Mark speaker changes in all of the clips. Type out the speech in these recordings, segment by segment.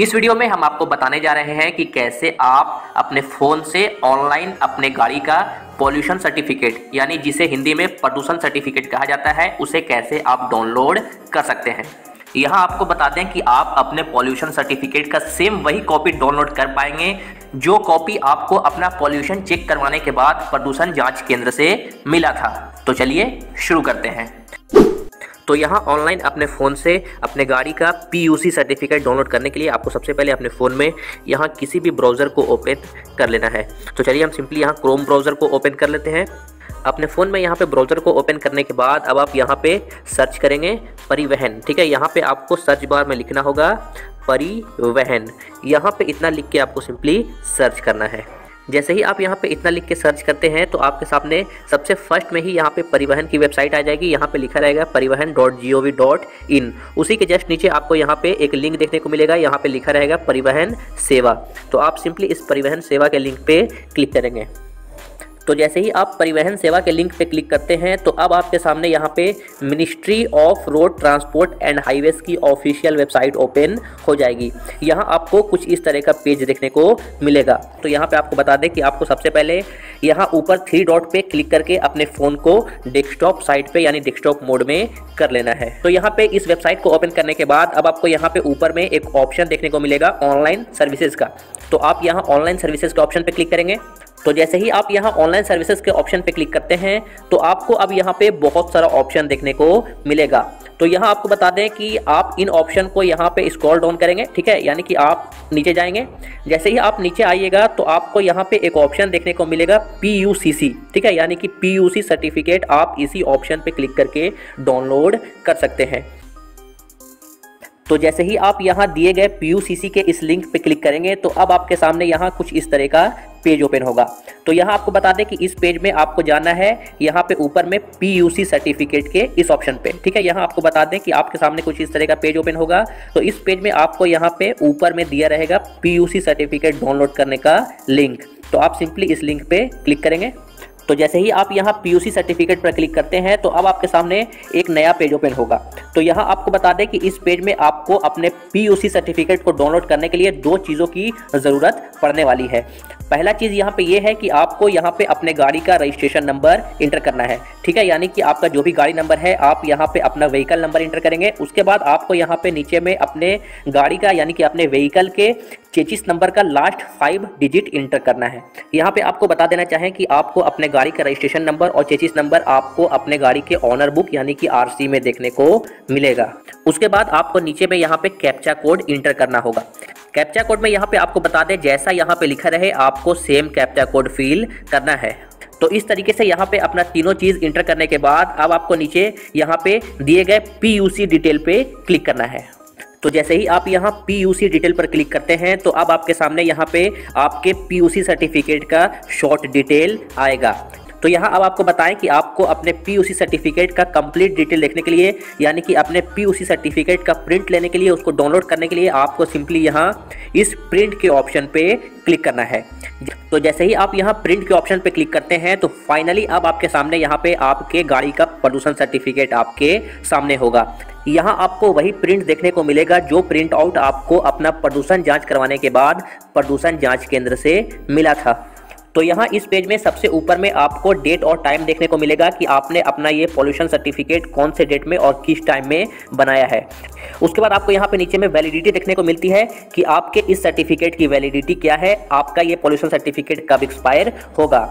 Speaker 1: इस वीडियो में हम आपको बताने जा रहे हैं कि कैसे आप अपने फ़ोन से ऑनलाइन अपने गाड़ी का पॉल्यूशन सर्टिफिकेट, यानी जिसे हिंदी में प्रदूषण सर्टिफिकेट कहा जाता है, उसे कैसे आप डाउनलोड कर सकते हैं। यहाँ आपको बता दें कि आप अपने पॉल्यूशन सर्टिफिकेट का सेम वही कॉपी डाउनलोड कर पाएँगे, जो कॉपी आपको अपना पॉल्यूशन चेक करवाने के बाद प्रदूषण जाँच केंद्र से मिला था। तो चलिए शुरू करते हैं। तो यहाँ ऑनलाइन अपने फ़ोन से अपने गाड़ी का पीयूसी सर्टिफिकेट डाउनलोड करने के लिए आपको सबसे पहले अपने फ़ोन में यहाँ किसी भी ब्राउज़र को ओपन कर लेना है। तो चलिए हम सिंपली यहाँ क्रोम ब्राउज़र को ओपन कर लेते हैं। अपने फ़ोन में यहाँ पे ब्राउज़र को ओपन करने के बाद अब आप यहाँ पे सर्च करेंगे परिवहन। ठीक है, यहाँ पे आपको सर्च बार में लिखना होगा परिवहन। यहाँ पे इतना लिख के आपको सिंपली सर्च करना है। जैसे ही आप यहाँ पे इतना लिख के सर्च करते हैं तो आपके सामने सबसे फ़र्स्ट में ही यहाँ पे परिवहन की वेबसाइट आ जाएगी। यहाँ पे लिखा रहेगा Parivahan dot G O V dot in उसी के जस्ट नीचे आपको यहाँ पे एक लिंक देखने को मिलेगा। यहाँ पे लिखा रहेगा परिवहन सेवा। तो आप सिंपली इस परिवहन सेवा के लिंक पे क्लिक करेंगे। तो जैसे ही आप परिवहन सेवा के लिंक पे क्लिक करते हैं तो अब आपके सामने यहाँ पे ministry of road transport and highways की ऑफिशियल वेबसाइट ओपन हो जाएगी। यहाँ आपको कुछ इस तरह का पेज देखने को मिलेगा। तो यहाँ पे आपको बता दें कि आपको सबसे पहले यहाँ ऊपर थ्री डॉट पे क्लिक करके अपने फ़ोन को डेस्कटॉप साइट पे, यानी डेस्कटॉप मोड में कर लेना है। तो यहाँ पे इस वेबसाइट को ओपन करने के बाद अब आपको यहाँ पे ऊपर में एक ऑप्शन देखने को मिलेगा ऑनलाइन सर्विसेज़ का। तो आप यहाँ ऑनलाइन सर्विसेज़ के ऑप्शन पे क्लिक करेंगे। तो जैसे ही आप यहाँ ऑनलाइन सर्विसेज़ के ऑप्शन पे क्लिक करते हैं तो आपको अब यहाँ पे बहुत सारा ऑप्शन देखने को मिलेगा। तो यहाँ आपको बता दें कि आप इन ऑप्शन को यहाँ पे स्क्रॉल डाउन करेंगे, ठीक है? यानी कि आप नीचे जाएँगे। जैसे ही आप नीचे आइएगा तो आपको यहाँ पे एक ऑप्शन देखने को मिलेगा पीयूसीसी ठीक है? यानी कि पीयूसी सर्टिफिकेट आप इसी ऑप्शन पे क्लिक करके डाउनलोड कर सकते हैं। तो जैसे ही आप यहाँ दिए गए पीयूसीसी के इस लिंक पे क्लिक करेंगे तो अब आपके सामने यहाँ कुछ इस तरह का पेज ओपन होगा। तो यहाँ आपको बता दें कि इस पेज में आपको जाना है, यहाँ पे ऊपर में पीयूसी सर्टिफिकेट के इस ऑप्शन पे, ठीक है? यहाँ आपको बता दें कि आपके सामने कुछ इस तरह का पेज ओपन होगा। तो इस पेज में आपको यहाँ पे ऊपर में दिया रहेगा पीयूसी सर्टिफिकेट डाउनलोड करने का लिंक तो आप सिंपली इस लिंक पे क्लिक करेंगे। तो जैसे ही आप यहाँ पी सर्टिफिकेट पर क्लिक करते हैं तो अब आपके सामने एक नया पेज ओपन होगा। तो यहाँ आपको बता दें कि इस पेज में आपको अपने पी सर्टिफिकेट को डाउनलोड करने के लिए दो चीज़ों की ज़रूरत पड़ने वाली है। पहला चीज़ यहाँ पे ये यह है कि आपको यहाँ पे अपने गाड़ी का रजिस्ट्रेशन नंबर इंटर करना है। ठीक है? यानी कि आपका जो भी गाड़ी नंबर है, आप यहाँ पे अपना व्हीकल नंबर इंटर करेंगे। उसके बाद आपको यहाँ पे नीचे में अपने गाड़ी का, यानी कि अपने व्हीकल के चेचिस नंबर का लास्ट फाइव डिजिट इंटर करना है। यहाँ पे आपको बता देना चाहें कि आपको अपने गाड़ी का रजिस्ट्रेशन नंबर और चेचिस नंबर आपको अपने गाड़ी के ऑनर बुक यानी कि आरसी में देखने को मिलेगा। उसके बाद आपको नीचे में यहाँ पे कैप्चा कोड इंटर करना होगा। कैप्चा कोड में यहाँ पे आपको बता दें, जैसा यहाँ पे लिखा रहे, आपको सेम कैप्चा कोड फिल करना है। तो इस तरीके से यहाँ पे अपना तीनों चीज़ इंटर करने के बाद अब आपको नीचे यहाँ पे दिए गए पीयूसी डिटेल पे क्लिक करना है। तो जैसे ही आप यहाँ पी डिटेल पर क्लिक करते हैं तो अब आपके सामने यहाँ पे आपके PUC सर्टिफिकेट का शॉर्ट डिटेल आएगा। तो यहाँ अब आपको बताएँ कि आपको अपने पी सर्टिफिकेट का कंप्लीट डिटेल देखने के लिए, यानी कि अपने पी सर्टिफिकेट का प्रिंट लेने के लिए, उसको डाउनलोड करने के लिए आपको सिंपली यहाँ इस प्रिंट के ऑप्शन पे क्लिक करना है। तो जैसे ही आप यहाँ प्रिंट के ऑप्शन पे क्लिक करते हैं तो फाइनली अब आपके सामने यहाँ पे आपके गाड़ी का प्रदूषण सर्टिफिकेट आपके सामने होगा। यहाँ आपको वही प्रिंट देखने को मिलेगा जो प्रिंट आउट आपको अपना प्रदूषण जाँच करवाने के बाद प्रदूषण जाँच केंद्र से मिला था। तो यहाँ इस पेज में सबसे ऊपर में आपको डेट और टाइम देखने को मिलेगा कि आपने अपना ये पॉल्यूशन सर्टिफिकेट कौन से डेट में और किस टाइम में बनाया है। उसके बाद आपको यहाँ पे नीचे में वैलिडिटी देखने को मिलती है कि आपके इस सर्टिफिकेट की वैलिडिटी क्या है, आपका ये पॉल्यूशन सर्टिफिकेट कब एक्सपायर होगा।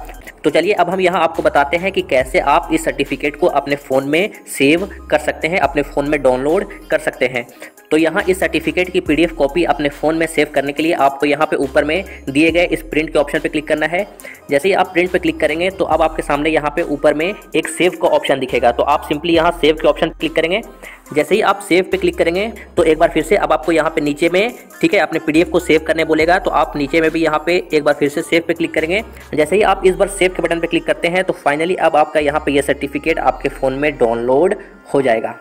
Speaker 1: तो चलिए अब हम यहाँ आपको बताते हैं कि कैसे आप इस सर्टिफिकेट को अपने फ़ोन में सेव कर सकते हैं, अपने फ़ोन में डाउनलोड कर सकते हैं। तो यहाँ इस सर्टिफिकेट की पीडीएफ कॉपी अपने फ़ोन में सेव करने के लिए आपको यहाँ पे ऊपर में दिए गए इस प्रिंट के ऑप्शन पे क्लिक करना है। जैसे ही आप प्रिंट पे क्लिक करेंगे तो अब आपके सामने यहाँ पे ऊपर में एक सेव का ऑप्शन दिखेगा। तो आप सिंपली यहाँ सेव के ऑप्शन क्लिक करेंगे। जैसे ही आप सेव पे क्लिक करेंगे तो एक बार फिर से अब आपको यहाँ पे नीचे में, ठीक है, अपने पीडीएफ को सेव करने बोलेगा तो आप नीचे में भी यहाँ पे एक बार फिर से सेव पे क्लिक करेंगे। जैसे ही आप इस बार सेव के बटन पर क्लिक करते हैं तो फाइनली अब आपका यहाँ पर यह सर्टिफिकेट आपके फ़ोन में डाउनलोड हो जाएगा।